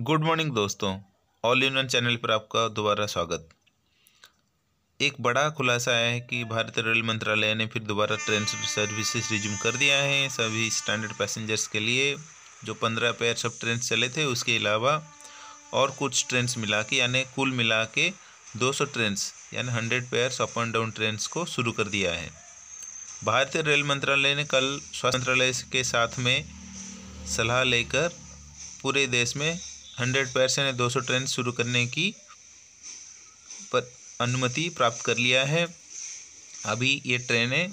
Good morning दोस्तों। All in one channel पर आपका दोबारा स्वागत। एक बड़ा खुलासा है कि भारतीय रेल मंत्रालय ने फिर दोबारा ट्रेन सर्विसेज़ रिज्यूम कर दिया है। सभी स्टैंडर्ड पैसेंजर्स के लिए जो पंद्रह पेयर सब ट्रेन चले थे, उसके अलावा और कुछ ट्रेन मिला के, यानी कुल मिला के दो सौ ट्रेन यानी hundred pairs up and down train को शुरू कर दिया है। भारतीय रेल मंत्रालय ने कल स्वास्थ्य मंत्रालय के साथ में सलाह लेकर पूरे देश में हंड्रेड पैर यानी दो सौ ट्रेन शुरू करने की पर अनुमति प्राप्त कर लिया है। अभी ये ट्रेनें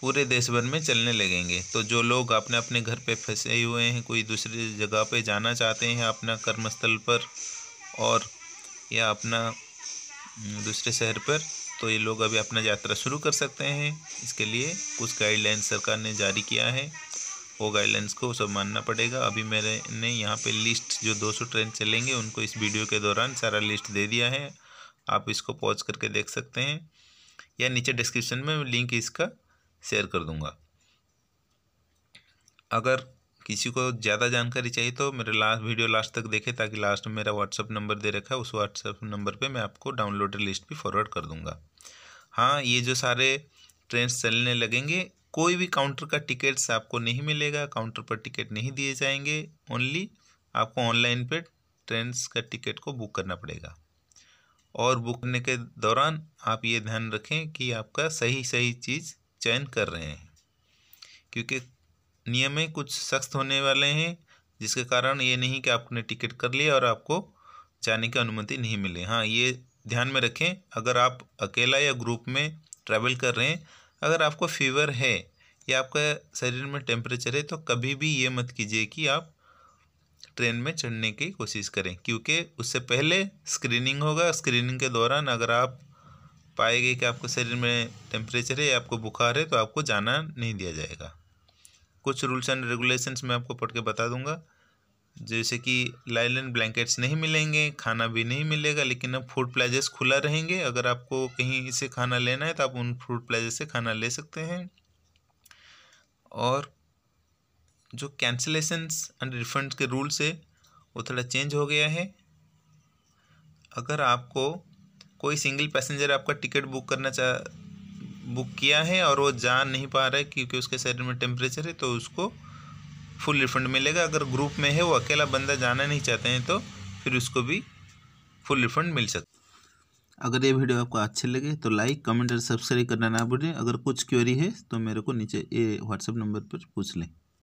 पूरे देश भर में चलने लगेंगे। तो जो लोग अपने अपने घर पे फंसे हुए हैं, कोई दूसरी जगह पे जाना चाहते हैं अपना कर्मस्थल पर और या अपना दूसरे शहर पर तो ये लोग अभी अपना यात्रा शुरू कर सकते हैं। इसके लिए कुछ गाइडलाइन सरकार ने जारी किया है। वो गाइडलाइंस को सब मानना पड़ेगा। अभी मेरे ने यहाँ पे लिस्ट जो 200 ट्रेन चलेंगे, उनको इस वीडियो के दौरान सारा लिस्ट दे दिया है। आप इसको पॉज करके देख सकते हैं। या नीचे डिस्क्रिप्शन में लिंक इसका शेयर कर दूँगा। अगर किसी को ज़्यादा जानकारी चाहिए तो मेरे लास्ट वीडियो लास्ट तक देखें, ताकि लास्ट में मेरा व्हाट्सअप नंबर दे रखा है, उस व्हाट्सअप नंबर पे मैं आपको डाउनलोडेड लिस्ट भी फॉरवर्ड कर दूँगा। हाँ ये जो सारे ट्रेन चलने लगेंगे कोई भी काउंटर का टिकट्स आपको नहीं मिलेगा, काउंटर पर टिकट नहीं दिए जाएँगे ओनली आपको ऑनलाइन पे ट्रेन का टिकट को बुक करना पड़ेगा। और बुक करने के दौरान आप ये ध्यान रखें कि आपका सही सही चीज़ चयन कर रहे हैं। क्योंकि नियम में कुछ सख्त होने वाले हैं, जिसके कारण ये नहीं कि आपने टिकट कर लिया और आपको जाने की अनुमति नहीं मिले। हाँ ये ध्यान में रखें, अगर आप अकेला या ग्रुप में ट्रैवल कर रहे हैं अगर आपको फीवर है या आपका शरीर में टेम्परेचर है तो कभी भी ये मत कीजिए कि आप ट्रेन में चढ़ने की कोशिश करें, क्योंकि उससे पहले स्क्रीनिंग होगा। स्क्रीनिंग के दौरान अगर आप पाएँगे कि आपके शरीर में टेम्परेचर है या आपको बुखार है तो आपको जाना नहीं दिया जाएगा। कुछ रूल्स एंड रेगुलेशंस मैं आपको पढ़ के बता दूँगा। जैसे कि लाइलन ब्लैंकेट्स नहीं मिलेंगे, खाना भी नहीं मिलेगा, लेकिन अब फ़ूड प्लाजेस खुला रहेंगे। अगर आपको कहीं से खाना लेना है तो आप उन फ़ूड प्लेजेस से खाना ले सकते हैं। और जो कैंसिलेशंस एंड रिफंड्स के रूल्स है, वो थोड़ा चेंज हो गया है। अगर आपको कोई सिंगल पैसेंजर आपका टिकट बुक करना चाह बुक किया है और वो जा नहीं पा रहा है क्योंकि उसके शरीर में टेम्परेचर है तो उसको फुल रिफंड मिलेगा। अगर ग्रुप में है, वो अकेला बंदा जाना नहीं चाहते हैं तो फिर उसको भी फुल रिफंड मिल सकता अगर ये वीडियो आपको अच्छे लगे तो लाइक, कमेंट और सब्सक्राइब करना ना भूलें। अगर कुछ क्वेरी है तो मेरे को नीचे ये व्हाट्सएप नंबर पर पूछ लें।